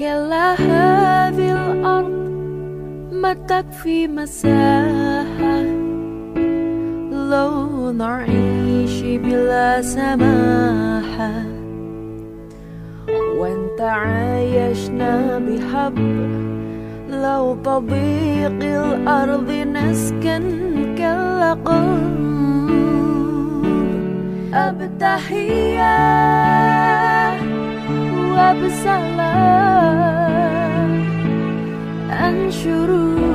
كلا هذه الأرض ما تكفي مساحة لو نعيش بلا سماحة وأنت عايشنا بحب لو تضيق الأرض نسكن كالقلب أبتحية وبسلام dan